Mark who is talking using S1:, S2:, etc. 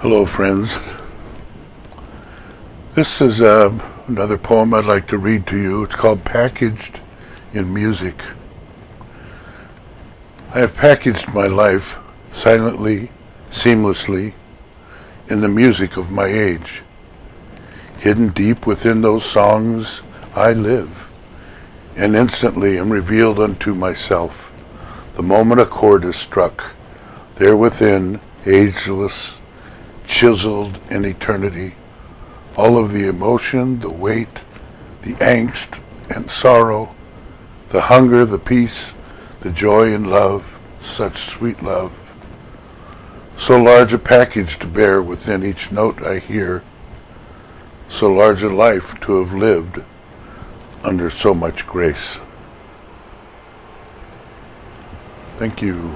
S1: Hello, friends. This is uh, another poem I'd like to read to you. It's called Packaged in Music. I have packaged my life silently, seamlessly, in the music of my age. Hidden deep within those songs I live, and instantly am revealed unto myself. The moment a chord is struck, there within, ageless, chiseled in eternity, all of the emotion, the weight, the angst and sorrow, the hunger, the peace, the joy and love, such sweet love. So large a package to bear within each note I hear, so large a life to have lived under so much grace. Thank you.